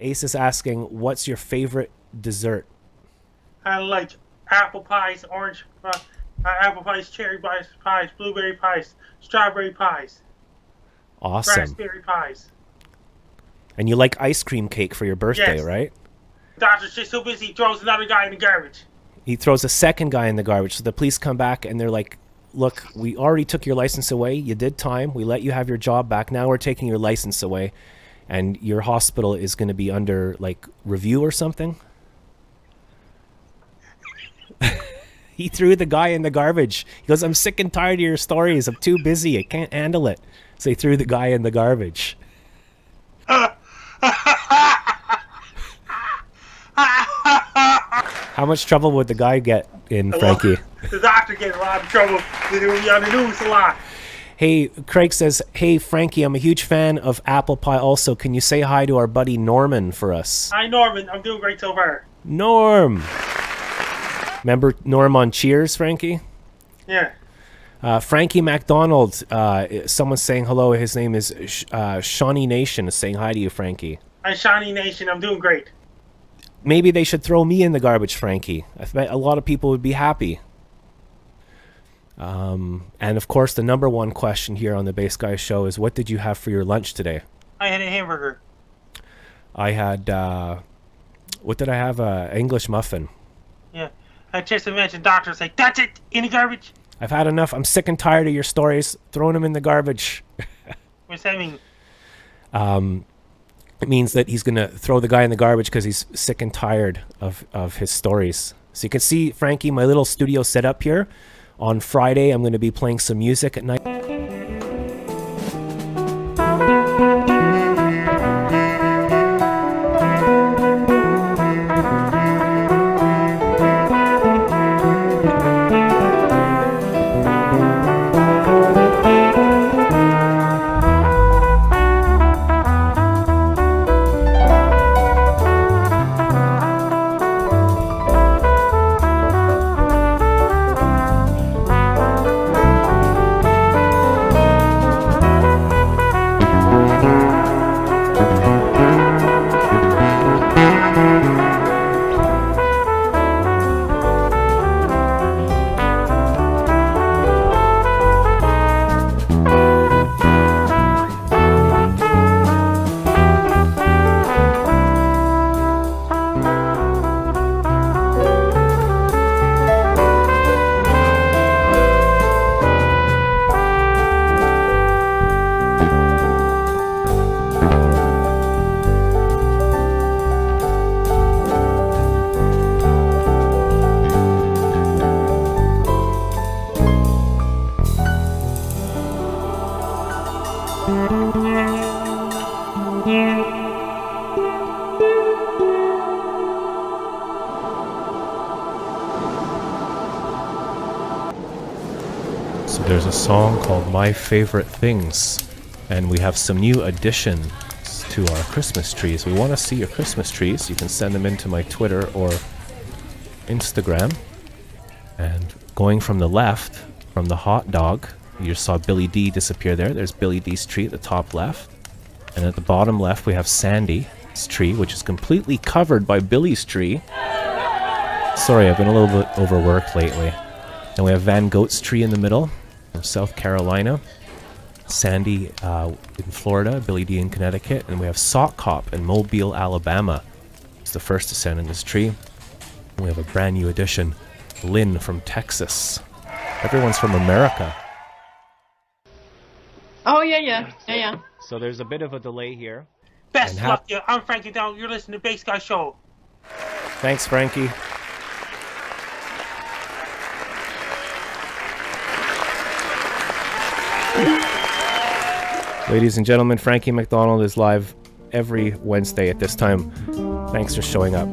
Ace is asking, what's your favorite dessert? I like apple pies, orange uh, apple pies, cherry pies, pies, blueberry pies, strawberry pies, Awesome. raspberry pies. And you like ice cream cake for your birthday, Yes. right? Doctor's just so busy, he throws another guy in the garbage. He throws a second guy in the garbage. So the police come back and they're like, look, we already took your license away. You did time. We let you have your job back. Now we're taking your license away. And your hospital is going to be under like review or something. he threw the guy in the garbage. He goes, I'm sick and tired of your stories. I'm too busy. I can't handle it. So he threw the guy in the garbage. How much trouble would the guy get in, Frankie? The doctor getting a lot of trouble. Do be on the news a lot. Hey, Craig says, Hey, Frankie, I'm a huge fan of apple pie also. Can you say hi to our buddy Norman for us? Hi, Norman. I'm doing great so far. Norm! Remember Norm on Cheers, Frankie? Yeah. Uh, Frankie MacDonald, uh, someone's saying hello. His name is Sh- uh, Shawnee Nation, is saying hi to you, Frankie. Hi, Shawnee Nation. I'm doing great. Maybe they should throw me in the garbage, Frankie. I bet a lot of people would be happy. Um, and of course, the number one question here on the Bass Guy Show is what did you have for your lunch today? I had a hamburger. I had uh, what did I have? A English muffin. Yeah. I just imagine doctors like, that's it, in the garbage. I've had enough. I'm sick and tired of your stories. Throwing them in the garbage. What's that mean? Um, it means that he's gonna throw the guy in the garbage because he's sick and tired of of his stories. So you can see, Frankie, my little studio set up here. On Friday, I'm going to be playing some music at night. So there's a song called My Favorite Things, and we have some new additions to our Christmas trees. We want to see your Christmas trees. You can send them into my Twitter or Instagram. And going from the left, from the hot dog, you just saw Billy D disappear there. There's Billy D's tree at the top left. And at the bottom left, we have Sandy's tree, which is completely covered by Billy's tree. Sorry, I've been a little bit overworked lately. And we have Van Gogh's tree in the middle from South Carolina. Sandy uh, in Florida, Billy D in Connecticut, and we have Sock Cop in Mobile, Alabama. It's the first to send in this tree. And we have a brand new addition, Lynn from Texas. Everyone's from America. Yeah, yeah, yeah, yeah. So there's a bit of a delay here. Best And of how- luck to you. I'm Frankie Down. You're listening to Bass Guy Show. Thanks, Frankie. Ladies and gentlemen, Frankie MacDonald is live every Wednesday at this time. Thanks for showing up.